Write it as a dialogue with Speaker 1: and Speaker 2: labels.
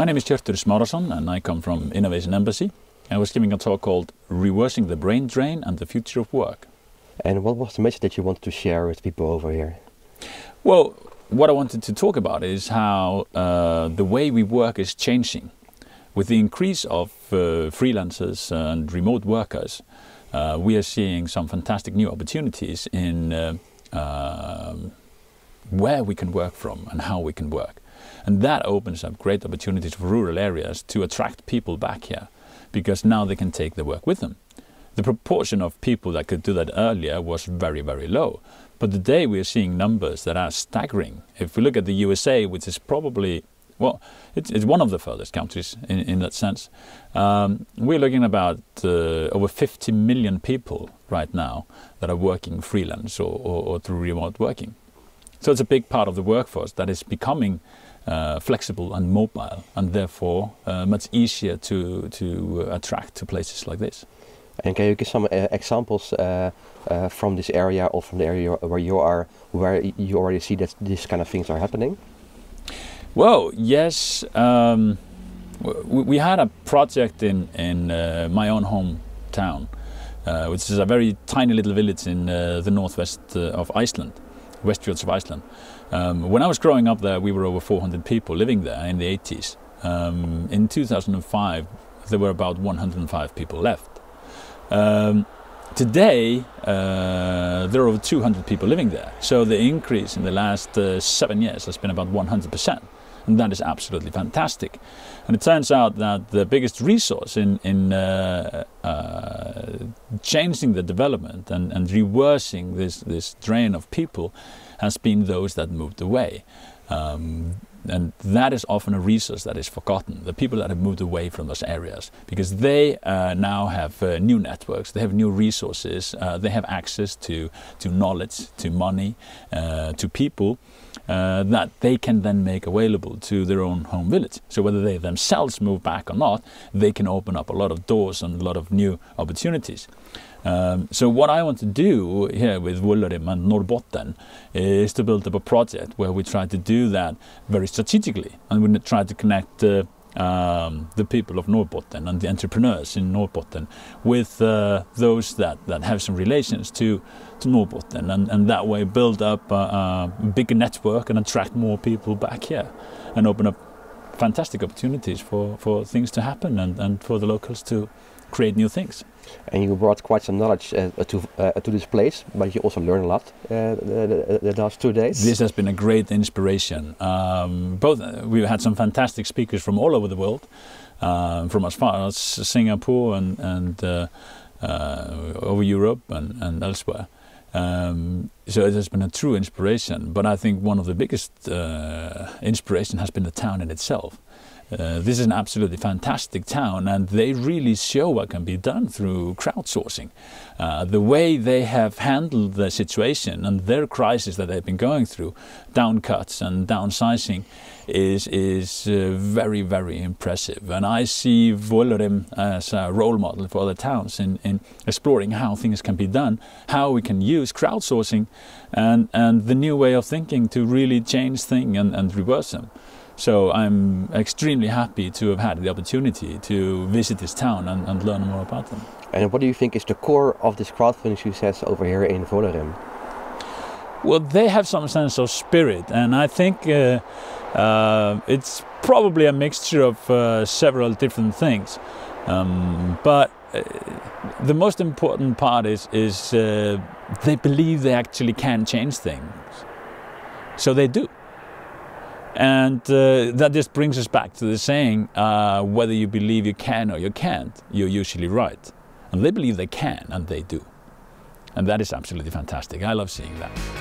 Speaker 1: My name is Hjörtur Smárason and I come from Innovation Embassy. I was giving a talk called Reversing the Brain Drain and the Future of Work.
Speaker 2: And what was the message that you wanted to share with people over here?
Speaker 1: Well, what I wanted to talk about is how uh, the way we work is changing. With the increase of uh, freelancers and remote workers, uh, we are seeing some fantastic new opportunities in uh, um, where we can work from and how we can work. And that opens up great opportunities for rural areas to attract people back here because now they can take the work with them. The proportion of people that could do that earlier was very, very low. But today we are seeing numbers that are staggering. If we look at the USA, which is probably, well, it's, it's one of the furthest countries in, in that sense, um, we're looking about uh, over 50 million people right now that are working freelance or, or, or through remote working. So it's a big part of the workforce that is becoming uh, flexible and mobile, and therefore uh, much easier to to attract to places like this.
Speaker 2: And can you give some uh, examples uh, uh, from this area or from the area where you are, where you already see that these kind of things are happening?
Speaker 1: Well, yes. Um, we, had a project in in uh, my own hometown, which is a very tiny little village in the northwest of Iceland, Westfjords of Iceland. Um, when I was growing up there, we were over 400 people living there in the 80s. Um, in 2005, there were about 105 people left. Um, today, uh, there are over 200 people living there. So the increase in the last uh, seven years has been about 100%. And that is absolutely fantastic. And it turns out that the biggest resource in, in uh, uh changing the development and, and reversing this, this drain of people has been those that moved away. Um, and that is often a resource that is forgotten the people that have moved away from those areas because they uh, now have uh, new networks they have new resources uh, they have access to to knowledge to money uh, to people uh, that they can then make available to their own home village. So whether they themselves move back or not they can open up a lot of doors and a lot of new opportunities. Um, so what I want to do here with Vuollerim and Norrbotten is to build up a project where we try to do that very strategically and we try to connect uh, um, the people of Norrbotten and the entrepreneurs in Norrbotten with uh, those that, that have some relations to, to Norrbotten and, and that way build up a, a bigger network and attract more people back here and open up fantastic opportunities for, for things to happen and, and for the locals to create new things.
Speaker 2: And you brought quite some knowledge uh, to uh, to this place, but you also learned a lot uh, the, the, last two days.
Speaker 1: This has been a great inspiration. Um, both uh, we've had some fantastic speakers from all over the world, um, from as far as Singapore and and uh, uh, over Europe and, and elsewhere. Um, so it has been a true inspiration. But I think one of the biggest inspiration has been the town in itself. Uh, this is an absolutely fantastic town and they really show what can be done through crowdsourcing. Uh, the way they have handled the situation and their crisis that they've been going through, downcuts and downsizing, is, is uh, very, very impressive. And I see Vuollerim as a role model for other towns in, in exploring how things can be done, how we can use crowdsourcing and, and the new way of thinking to really change things and, and reverse them. So I'm extremely happy to have had the opportunity to visit this town and, and learn more about them.
Speaker 2: And what do you think is the core of this crowdfunding success over here in Vuollerim?
Speaker 1: Well, they have some sense of spirit, and I think uh, uh, it's probably a mixture of uh, several different things. Um, but uh, the most important part is, is uh, they believe they actually can change things. So they do. And uh, that just brings us back to the saying uh, whether you believe you can or you can't, you're usually right. And they believe they can, and they do. And that is absolutely fantastic. I love seeing that.